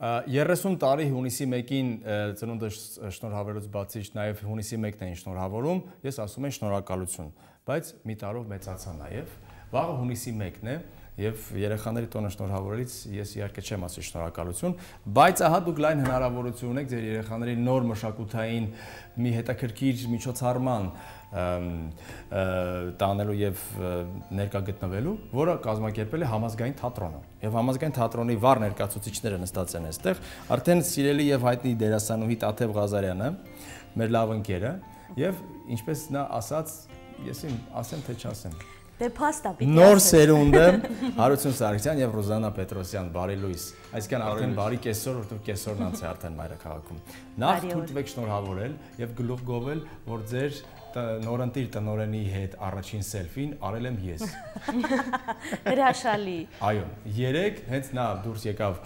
30 տարի հունիսի 1-ին ծնունդը շնորհավորելուց բացի նաև հունիսի 1-ն էին շնորհավորում, ես ասում եմ շնորհակալություն, բայց մի տարով մեծացա նաև։ Վաղը հունիսի 1-ն է եւ երեխաների տոնը շնորհավորելիս ես իհարկե չեմ ասի շնորհակալություն, բայց ահա դուք լայն հնարավորություն ունեք ձեր երեխաների նոր մշակութային մի հետաքրքիր միջոցառման տանելու եւ ներկա գտնվելու, որը կազմակերպել է համազգային թատրոնը։ Եվ համազգային թատրոնի վառ ներկայացուցիչները նստած են այստեղ, արդեն սիրելի եւ հայտնի դերասանուհի Տաթև Ղազարյանը, մեր լավ ընկերը, եւ ինչպես նա ասաց, ես իմ ասեմ թե չասեմ։ Դե փաստա պիտի Նոր սերունդը Հարություն Սարգսյան եւ Ռոզանա Պետրոսյան, բարի լույս։ Այսինքն արդեն բարի կեսօր, որովհետեւ կեսօրն անց է արդեն մայրաքաղաքում։ Նախ թույլ տվեք շնորհավորել եւ գլուխ գովել, որ ձեր նորընտիր տնորենի հետ առաջին սելֆին արել եմ ես։ Հրաշալի։ Այո, երեք հենց նա դուրս եկավ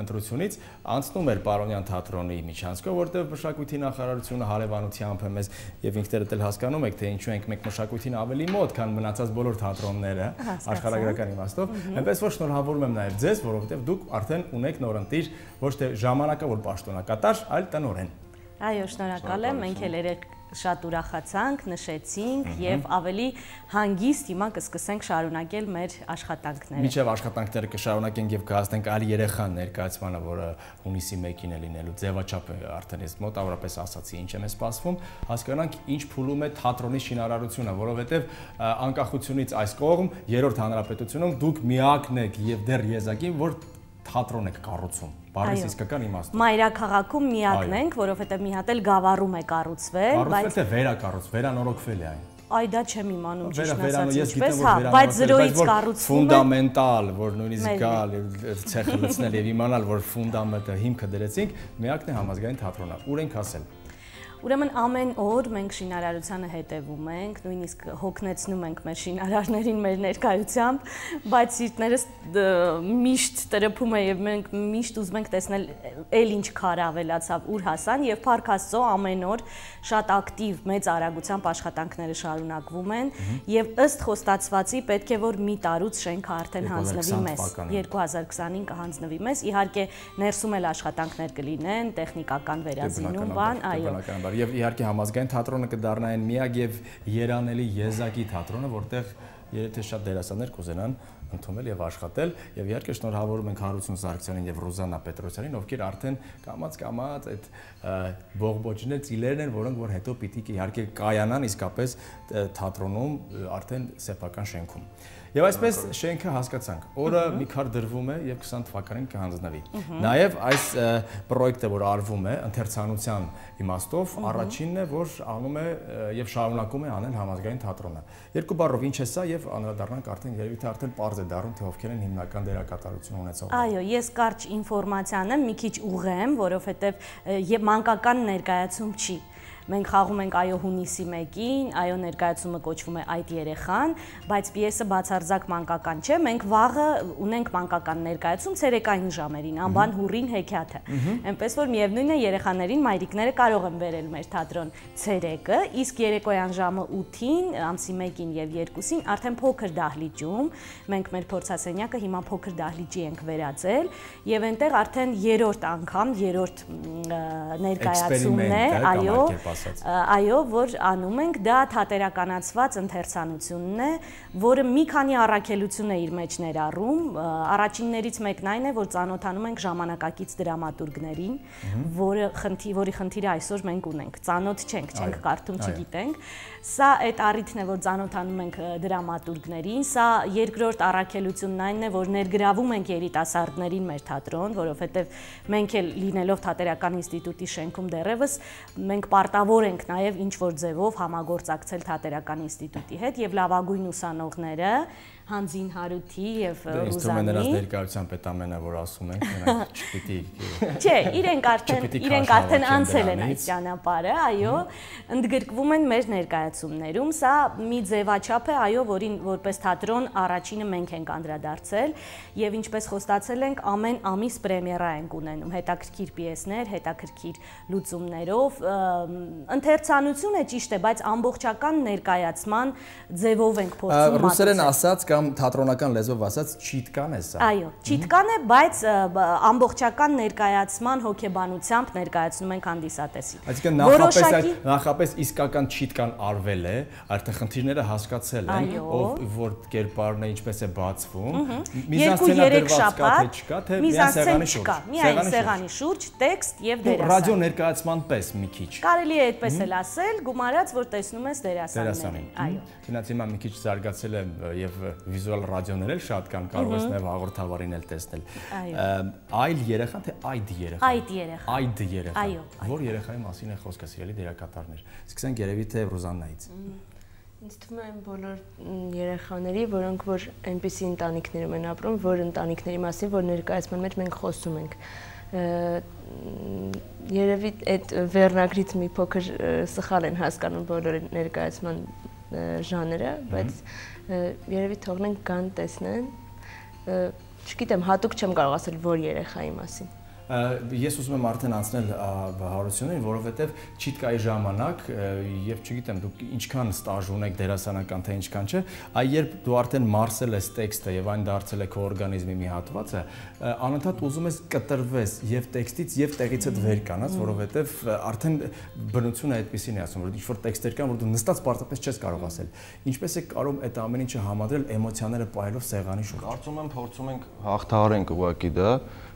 ընտրությունից, անցնում էր Պարոնյան թատրոնի միջանցքով, որտեղ մշակույթի նախարարությունը հարևանությամբ է մեզ եւ ինքներդ էլ հասկանում եք, թե ինչու ենք մենք մշակույթին ավելի մոտ, քան մնացած բոլոր թատրոնները աշխարհագրական իմաստով։ Այնպես որ շնորհավորում եմ նաեւ ձեզ, որովհետեւ դուք արդեն ունեք նորընտիր ոչ թե ժամանակավոր պաշտոնակատար, այլ տնորեն։ Այո, շնորհակալ եմ, մենք էլ երեք շատ ուրախացանք, նշեցինք եւ ավելի հանգիստ հիմա կսկսենք շարունակել մեր աշխատանքները։ Միջև աշխատանքները կշարունակենք եւ կհասնենք այլ երեխան ներկայացմանը, որը հունիսի 1-ին է լինելու ձևաչափը արդեն ես մոտավորապես ասացի ինչ եմ սպասվում, հասկանանք ինչ փուլում է թատրոնի շինարարությունը, որովհետեւ անկախությունից այս կողմ երրորդ հանրապետությունում դուք միակն եք եւ դեռ եզակին, որ թատրոն եք կառուցում բառից իսկական իմաստով։ Մայրաքաղաքում միակն ենք, որովհետև մի հատ էլ գավառում է կառուցվել, բայց թե վերակառուց, վերանորոգվել է այն։ Այ դա չեմ իմանում ճիշտ ասած ինչպես, հա, բայց զրոյից կառուցվում է ֆունդամենտալ, որ նույնիսկ գալ ցեխը լցնել եւ իմանալ, որ ֆունդամենտը հիմքը դրեցինք, միակն է համազգային թատրոնը։ Ուր ենք ասել։ Ուրեմն ամեն օր մենք շինարարությանը հետևում ենք, նույնիսկ հոգնեցնում ենք մեր շինարարներին մեր ներկայությամբ, բայց սիրտներս միշտ տրփում է եւ մենք միշտ ուզում ենք տեսնել ել ինչ քար ավելացավ, ուր հասան եւ Փարք Աստծո ամեն օր շատ ակտիվ մեծ արագությամբ աշխատանքները շարունակվում են եւ ըստ խոստացվածի պետք է որ մի տարուց շենքը արդեն հանձնվի մեզ 2025-ին կհանձնվի մեզ իհարկե ներսում էլ աշխատանքներ կլինեն տեխնիկական վերազինում բան այո բնականաբար եւ իհարկե համազգային թատրոնը կդառնա այն միակ եւ երանելի եզակի թատրոնը որտեղ եթե շատ դերասաններ կուզենան ընդունել եւ աշխատել եւ իհարկե շնորհավորում ենք Հարություն Սարգսյանին եւ Ռոզանա Պետրոսյանին, ովքեր արդեն կամած-կամած այդ բողբոջն է ծիլերն են, որոնք որ հետո պիտի իհարկե կայանան իսկապես թատրոնում արդեն սեփական շենքում։ Եվ այսպես շենքը հասկացանք, օրը մի քար դրվում է եւ 20 թվականին կհանձնվի։ Նաեւ այս պրոյեկտը, որ արվում է ընթերցանության իմաստով, առաջինն է, որ անում է եւ շարունակում է անել համազգային թատրոնը։ Երկու բառով ինչ է սա եւ անդրադառնանք արդեն երևի թե արդեն པարզ է դառնում թե ովքեր են հիմնական դերակատարություն ունեցողները։ Այո, ես կարճ ինֆորմացիան եմ մի քիչ ուղեմ, որովհետեւ մանկական ներկայացում չի Մենք խաղում ենք այո հունիսի 1-ին, այո ներկայացումը կոչվում է այդ երեխան, բայց պիեսը բացարձակ մանկական չէ։ Մենք վաղը ունենք մանկական ներկայացում ցերեկային ժամերին, անբան հուրին հեքիաթը։ Այնպես որ միևնույնն է երեխաներին մայրիկները կարող են վերել մեր թատրոն ցերեկը, իսկ երեկոյան ժամը 8-ին, ամսի 1-ին եւ 2-ին արդեն փոքր դահլիճում մենք մեր փորձասենյակը հիմա փոքր դահլիճի ենք վերածել եւ այնտեղ արդեն երրորդ անգամ, երրորդ ներկայացումն է, այո, ասած։ Այո, որ անում ենք, դա թատերականացված ընթերցանությունն է, որը մի քանի առաքելություն է իր մեջ ներառում։ Առաջիններից մեկն այն է, որ ծանոթանում ենք ժամանակակից դրամատուրգներին, որը խնդի, որի խնդիրը այսօր մենք ունենք։ Ծանոթ չենք, չենք կարդում, չգիտենք։ Սա այդ առիթն է, որ ծանոթանում ենք դրամատուրգներին, սա երկրորդ առաքելությունն այնն է, որ ներգրավում ենք երիտասարդներին մեր թատրոն, որովհետև մենք էլ լինելով թատերական ինստիտուտի շենքում դեռևս մենք պարտավոր ենք նաև ինչ որ ձևով համագործակցել թատերական ինստիտուտի հետ եւ լավագույն ուսանողները Հանձին Հարութի եւ դե, Ռուզանի։ Ինստումենտ նրանց ներկայությամբ այդ ամենը որ ասում ենք, նրանք չպիտի Չէ, իրենք արդեն իրենք արդեն անցել են այդ ճանապարհը, այո, ընդգրկվում են մեր ներկայացումներում։ Սա մի ձևաչափ է, այո, որին որպես թատրոն առաջինը մենք ենք անդրադարձել եւ ինչպես խոստացել ենք, ամեն ամիս պրեմիերա ենք ունենում, հետաքրքիր պիեսներ, հետաքրքիր լուծումներով, ընթերցանություն է ճիշտ է, բայց ամբողջական ներկայացման ձևով ենք փորձում մատուցել։ Ռուսերեն ասած կամ կամ թատրոնական լեզվով ասած չիտկան է սա։ Այո, չիտկան է, բայց ամբողջական ներկայացման հոգեբանությամբ ներկայացնում ենք հանդիսատեսին։ Այսինքն նախապես նախապես իսկական չիտկան արվել է, արդեն խնդիրները հասկացել են, ով որ կերպարն է ինչպես է բացվում, միզանսցենա դրված կա թե չկա, թե միայն սեղանի շուրջ։ Միայն սեղանի շուրջ, տեքստ եւ դերասան։ Ռադիո ներկայացման պես մի քիչ։ Կարելի է այդպես էլ ասել, գումարած որ տեսնում ես դերասաններին։ Այո։ Գնաց հիմա մի քիչ զարգացել է եւ վիզուալ ռադիոներ էլ շատ կան, կարող ես նաեւ հաղորդավարին էլ տեսնել։ Այլ երեխան թե այդ երեխան։ Այդ երեխան։ Այդ երեխան։ Այո։ Որ երեխայի մասին է խոսքը, սիրելի դերակատարներ։ Սկսենք երևի թե Ռոզաննայից։ Ինձ թվում է այն բոլոր երեխաների, որոնք որ այնպիսի ընտանիքներում են ապրում, որ ընտանիքների մասին, որ ներկայացման մեջ մենք խոսում ենք երևի այդ վերնագրից մի փոքր սխալ են հասկանում բոլորի ներկայացման ժանրը, բայց երևի թողնենք կան տեսնեն։ Չգիտեմ, հատուկ չեմ կարող ասել որ երեխայի մասին ես ուզում եմ արդեն անցնել հարություններին, որովհետև չիտկայի ժամանակ եւ չգիտեմ դուք ինչքան ստաժ ունեք դերասանական թե ինչքան չէ, այ երբ դու արդեն մարսել ես տեքստը եւ այն դարձել է քո օրգանիզմի մի հատվածը, անընդհատ ուզում ես կտրվես եւ տեքստից եւ տեղիցդ վեր կանաս, որովհետև արդեն բնությունը այդպեսին է ասում, որ ինչ որ տեքստեր կան, որ դու նստած պարտապես չես կարող ասել։ Ինչպես է կարող այդ ամեն ինչը համադրել էմոցիաները պայելով սեղանի շուրջ։ Կարծում եմ փորձում ենք հաղթահարենք ուղակի դա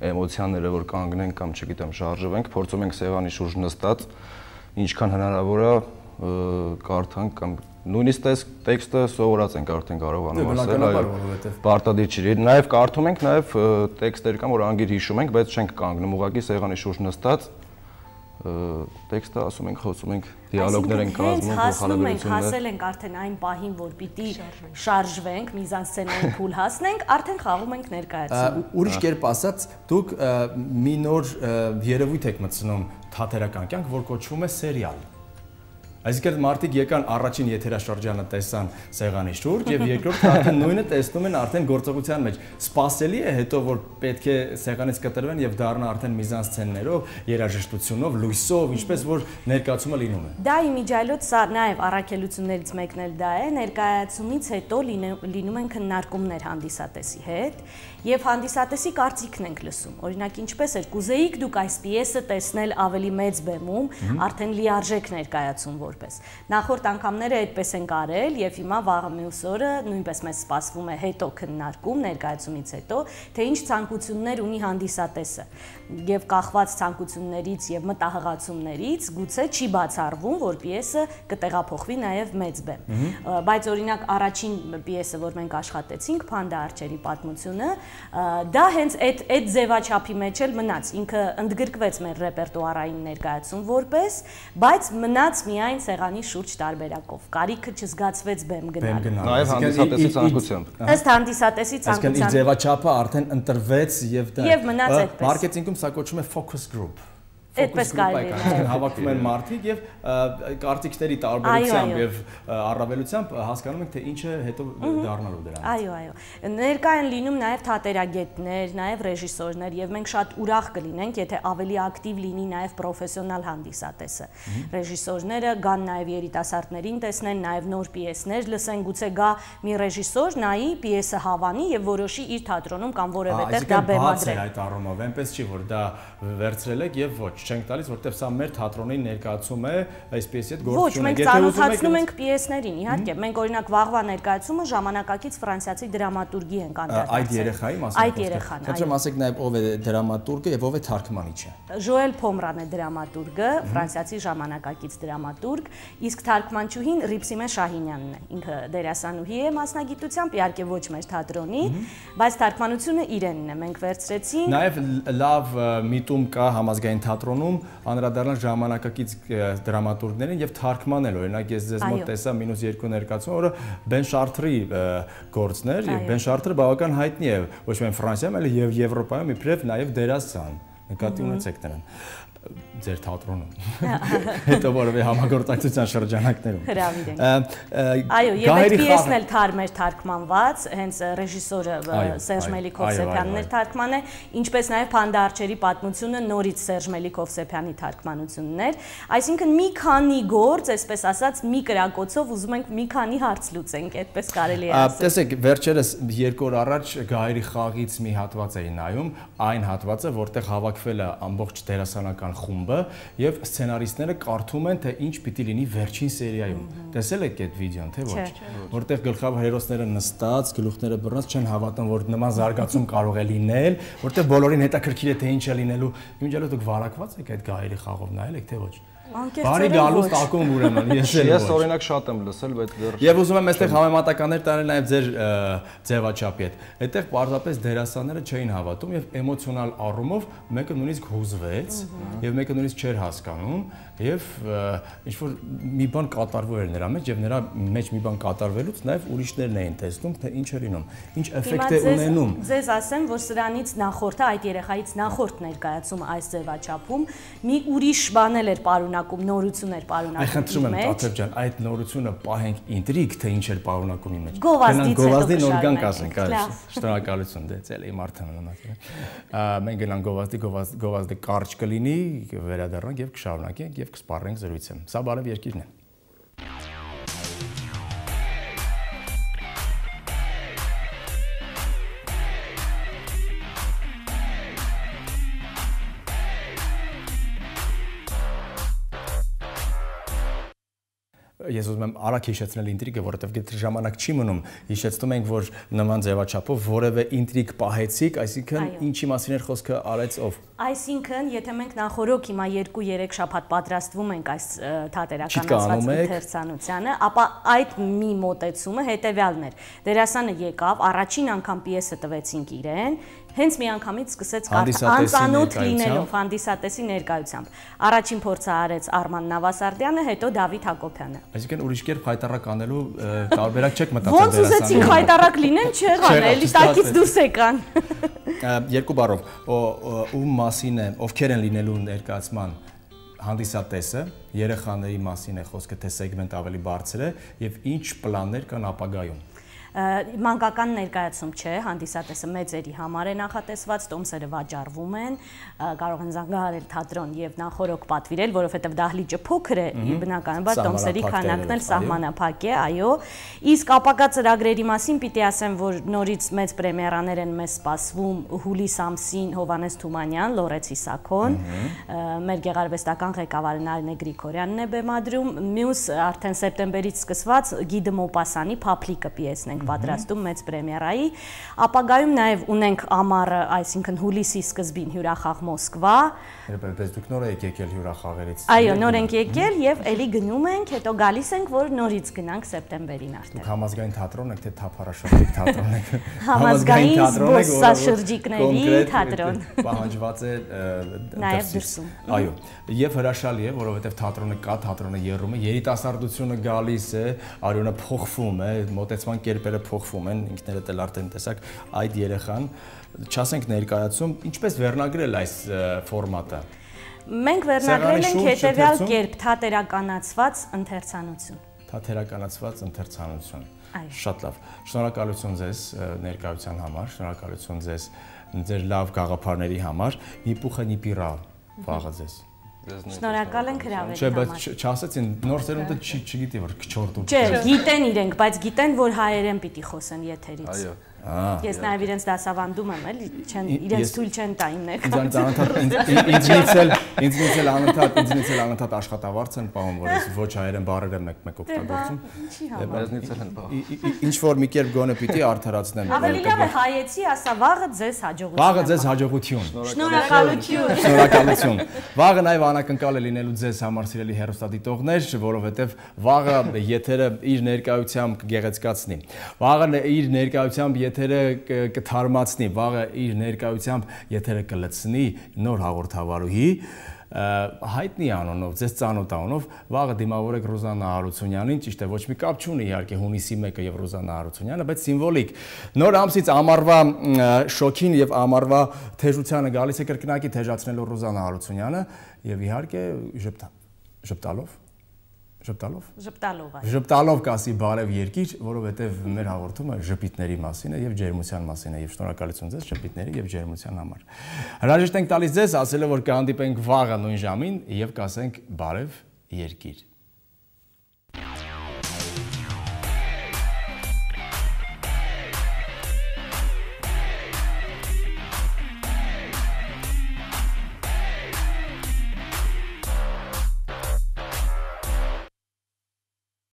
էմոցիաները, որ կանգնենք կամ չգիտեմ, շարժվենք, փորձում ենք սեղանի շուրջ նստած ինչքան հնարավոր է կարդանք կամ նույնիսկ այս տեքստը սովորած ենք արդեն կարողանում դե, ասել, այո, պարտադիր չի։ Նաև կարդում ենք, նաև տեքստեր կան, որ անգիր հիշում ենք, բայց չենք կանգնում, ուղղակի սեղանի շուրջ նստած տեքստը ասում ենք, խոսում ենք, դիալոգներ ենք կազմում, փոխանցումներ։ Հասել ենք արդեն այն պահին, որ պիտի շարժվենք, միզանսցենային փուլ հասնենք, արդեն խաղում ենք ներկայացում։ Ուրիշ կերպ ասած, դուք մի նոր երևույթ եք մտցնում թատերական կյանք, որ կոչվում է սերիալ։ Այսինքն մարդիկ եկան առաջին եթերաշրջանը տեսան սեղանի շուրջ եւ երկրորդ արդեն նույնը տեսնում են արդեն գործողության մեջ։ Սպասելի է հետո որ պետք է սեղանից կտրվեն եւ դառնա արդեն միզանսցեններով, երաժշտությունով, լույսով, ինչպես որ ներկայացումը լինում է։ Դա իմիջայլոց սա նաեւ առաքելություններից մեկն էլ դա է, ներկայացումից հետո լինում են քննարկումներ հանդիսատեսի հետ եւ հանդիսատեսի կարծիքն ենք լսում։ Օրինակ ինչպես էր կուզեիք դուք այս պիեսը տեսնել ավելի մեծ բեմում, արդեն լիարժեք ներկայացում որպես։ Նախորդ անգամները այդպես են կարել եւ հիմա վաղը մյուս օրը նույնպես մեզ սպասվում է հետո քննարկում ներկայացումից հետո, թե ինչ ցանկություններ ունի հանդիսատեսը եւ կախված ցանկություններից եւ մտահղացումներից գուցե չի բացառվում, որ պիեսը կտեղափոխվի նաեւ մեծ բեմ։ Բայց օրինակ առաջին պիեսը, որ մենք աշխատեցինք, Փանդա արչերի պատմությունը, դա հենց այդ այդ ձևաչափի մեջ էլ մնաց։ Ինքը ընդգրկվեց մեր ռեպերտուարային ներկայացում որպես, բայց մնաց միայն սեղանի շուրջ տարբերակով։ Կարիքը չզգացվեց բեմ գնալ։ Նաեւ հանդիսատեսի ցանկությամբ։ Ըստ հանդիսատեսի ցանկության։ Այսինքն իր ձևաչափը արդեն ընտրվեց եւ դա Եվ մնաց այդպես։ Մարքեթինգում սա կոչվում է focus group Այդպես կարելի է։ Այսինքն հավաքվում են մարդիկ եւ կարծիքների տարբերությամբ եւ առավելությամբ հասկանում ենք թե ինչը հետո դառնալու դրանից։ Այո, այո։ Ներկա են լինում նաեւ թատերագետներ, նաեւ ռեժիսորներ եւ մենք շատ ուրախ կլինենք, եթե ավելի ակտիվ լինի նաեւ պրոֆեսիոնալ հանդիսատեսը։ Ռեժիսորները գան նաեւ երիտասարդներին տեսնեն, նաեւ նոր պիեսներ լսեն, գուցե գա մի ռեժիսոր, նայի պիեսը հավանի եւ որոշի իր թատրոնում կամ որևէ տեղ դա բեմադրել։ Այդ առումով, այնպես չի որ դա վերցրել եք եւ ոչ չենք տալիս, որովհետև սա մեր թատրոնի ներկայացում է, այսպես այդ գործունեություն է։ Ոչ, մենք ծանոթացնում ենք պիեսներին, իհարկե։ Մենք օրինակ վաղվա ներկայացումը ժամանակակից ֆրանսիացի դրամատուրգի ենք անդրադարձել։ Այդ երեխայի մասին։ Այդ երեխան, Խնդրեմ ասեք նաև ով է դրամատուրգը եւ ով է թարգմանիչը։ Ժոել Փոմրան է դրամատուրգը, ֆրանսիացի ժամանակակից դրամատուրգ, իսկ թարգմանչուհին Ռիփսիմե Շահինյանն է։ Ինքը դերասանուհի է մասնագիտությամբ, իհարկե ոչ մեր թատրոնի, բայց թարգմանությունը իրենն է։ Մենք վերցրեցինք։ Նաև լավ միտում կա համազգային թատրոն կենտրոնում անդրադառնալ ժամանակակից դրամատուրգներին եւ թարգմանել օրինակ ես ձեզ մոտ տեսա մինուս 2 ներկայացում որը Բեն Շարտրի գործն էր եւ Բեն Շարտրը բավական հայտնի է ոչ միայն Ֆրանսիայում այլ եւ Եվրոպայում իբրև նաեւ դերասան նկատի ունեցեք նրան ձեր թատրոնում։ Հետո որևէ համագործակցության շրջանակներում։ Հրավիրենք։ Այո, եւ այդ պիեսն էլ թարմ էր թարգմանված, հենց ռեժիսորը Սերժ Մելիքով-Սեփյանն էր թարգմանը, ինչպես նաեւ Փանդարչերի պատմությունը նորից Սերժ Մելիքով-Սեփյանի թարգմանությունն էր։ Այսինքն մի քանի գործ, այսպես ասած, մի կրակոցով ուզում ենք մի քանի հարց լուծենք, այդպես կարելի է ասել։ Տեսեք, վերջերս երկու օր առաջ Գայերի խաղից մի հատված էի նայում, այն հատվածը, որտեղ հավաքվել է ամբողջ դերասանական խումբը եւ սցենարիստները կարդում են թե ինչ պիտի լինի վերջին սերիայում։ Տեսել եք այդ վիդեոն, թե ոչ։ Որտեղ գլխավոր հերոսները նստած, գլուխները բռնած չեն հավատում, որ նման զարգացում կարող է լինել, որտեղ բոլորին հետաքրքիր է թե ինչ է լինելու։ Իմիջիալը դուք վարակված եք այդ Գայերի խաղով նայել եք, թե ոչ։ Բարի գալուս տակում ուրեմն ես էլ ես օրինակ շատ եմ լսել, բայց դեռ Եվ ուզում եմ այստեղ համեմատականներ տանել նաև ձեր ձևաչափի հետ։ Այդտեղ պարզապես դերասանները չէին հավատում եւ էմոցիոնալ առումով մեկը նույնիսկ հուզվեց եւ մեկը նույնիսկ չէր հասկանում եւ ինչ որ մի բան կատարվում էր նրա մեջ եւ նրա մեջ մի բան կատարվելուց նաեւ ուրիշներն էին տեսնում թե ինչ է լինում, ինչ էֆեկտ է ունենում։ Ձեզ ասեմ, որ սրանից նախորդը այդ երեխայից նախորդ ներկայացումը այս ձևաչափում մի ուրիշ բան էր պարունակում, նորություն էր պարունակում։ Այ խնդրում եմ Տաթև ջան, այդ նորությունը պահենք ինտրիգ, թե ինչ էր պարունակում իմ մեջ։ Գովազդից գովազդի նոր գանք ասենք, այո։ Շնորհակալություն, դե ցել իմ արդեն մնաց։ Մենք գնանք գովազդի, գովազդը կարճ կլինի, վերադառնանք եւ կշարունակենք եւ եւ կսպառենք զրույցը։ Սա բարև երկիրն է։ ես ուզում եմ արագ հիշեցնել ինտրիգը, որովհետև գիտի ժամանակ չի մնում։ Հիշեցնում ենք, որ նման ձևաչափով որևէ ինտրիգ պահեցիք, այսինքն ինչի մասին էր խոսքը արեց ով։ Այսինքն, եթե մենք նախորոք հիմա 2-3 շաբաթ պատրաստվում ենք այս թատերականացված ընթերցանությանը, ապա այդ մի մոտեցումը հետևյալն էր։ Դերասանը եկավ, առաջին անգամ պիեսը տվեցինք իրեն, հենց միանգամից սկսեց անծանոթ լինելով հանդիսատեսի ներկայությամբ։ Առաջին փորձը արեց Արման Նավասարդյանը, հետո Դավիթ Հակոբյանը։ Այսինքն ուրիշ կերպ հայտարարակ անելու տարբերակ չեք մտածել Ոնց ուզեցին հայտարարակ լինեն, չեղան, էլի տակից դուրս եկան։ Երկու բառով, ում մասին է, ովքեր են լինելու ներկայացման հանդիսատեսը, երեխաների մասին է խոսքը, թե սեգմենտ ավելի բարձր է եւ ինչ պլաններ կան ապագայում մանկական ներկայացում չէ, հանդիսատեսը մեծերի համար է նախատեսված, տոմսերը վաճառվում են, կարող են զանգահարել թատրոն եւ նախորոք պատվիրել, որովհետեւ դահլիճը փոքր է, բնականաբար տոմսերի քանակն էլ սահմանափակ է, այո։ Իսկ ապակա ծրագրերի մասին պիտի ասեմ, որ նորից մեծ պրեմիերաներ են մեզ սպասվում. Հուլիս ամսին Հովանես Թումանյան, Լորեցի Սակոն, մեր գեղարվեստական ղեկավարը Նարինե Գրիգորյանն է բեմադրում, մյուս արդեն սեպտեմբերից սկսված Գիդը Մոպասանի Փափլիկը պիեսն ենք պատրաստում մեծ պրեմիերայի։ Ապագայում նաև ունենք ամառը, այսինքն հուլիսի սկզբին հյուրախաղ Մոսկվա։ Երբեք դուք նոր եք եկել հյուրախաղերից։ Այո, նոր ենք եկել եւ ելի գնում ենք, հետո գալիս ենք, որ նորից գնանք սեպտեմբերին արդեն։ Դուք համազգային թատրոն եք, թե թափառաշրջիկ թատրոն եք։ Համազգային զբոսաշրջիկների թատրոն։ Պահանջված է նաև դրսում։ Այո, եւ հրաշալի է, որովհետեւ թատրոնը կա, թատրոնը երում է, երիտասարդությունը գալիս է, արյունը փոխվում է, մոտեցման կերպը կերպերը փոխվում են, ինքներդ էլ արդեն տեսակ այդ երեխան, չասենք ներկայացում, ինչպես վերնագրել այս ֆորմատը։ Մենք վերնագրել ենք հետևյալ կերպ՝ թատերականացված ընթերցանություն։ Թատերականացված ընթերցանություն։ Շատ լավ։ Շնորհակալություն ձեզ ներկայության համար, շնորհակալություն ձեզ ձեր լավ գաղափարների համար։ Նիպուխը նիպիրա վաղը ձեզ։ Շնորհակալ ենք հրավերի համար։ Չէ, բայց չասեցին, նոր սերունդը չգիտի որ քչորդ ու։ Չէ, գիտեն իրենք, բայց գիտեն որ հայերեն պիտի խոսեն եթերից։ Այո։ Ես նաև իրենց դասավանդում եմ, էլի, չեն իրենց թույլ չեն տա իմ ներկայացում։ Ինձնից էլ ինձնից էլ անընդհատ ինձնից էլ անընդհատ աշխատավարձ են պահում, որ ես ոչ հայերեն բառերը մեկ-մեկ օգտագործում։ Ինչի համար։ Մեզնից էլ են պահում։ Ինչ որ մի կերպ գոնե պիտի արդարացնեմ։ Ավելի լավ է հայեցի ասա վաղը ձեզ հաջողություն։ Վաղը ձեզ հաջողություն։ Շնորհակալություն։ Շնորհակալություն։ Վաղը նաև անակնկալ է լինելու ձեզ համար սիրելի հերոստատիտողներ, որովհետև վաղը եթերը իր ներկայությամբ կգեղեցկացնի։ Վաղը իր ներկայությամբ եթերը կթարմացնի, վաղը իր ներկայությամբ եթերը կլցնի նոր հաղորդավարուհի, հայտնի անունով, ձեզ ծանոթ անունով, վաղը դիմավորեք Ռոզանա Հարությունյանին, ճիշտ է, ոչ մի կապ չունի իհարկե հունիսի 1-ը եւ Ռոզանա Հարությունյանը, բայց սիմվոլիկ։ Նոր ամսից ամառվա շոքին եւ ամառվա թեժությանը գալիս է կրկնակի թեժացնելով Ռոզանա Հարությունյանը եւ իհարկե ժպտա ժպտալով Ժպտալով։ Ժպտալով այ։ Ժպտալով կասի բարև երկիր, որովհետև մեր հաղորդումը ժպիտների մասին է եւ ջերմության մասին է եւ շնորհակալություն ձեզ ժպիտների եւ ջերմության համար։ Հրաժեշտ ենք տալիս ձեզ, ասելով որ կհանդիպենք վաղը նույն ժամին եւ կասենք բարև երկիր։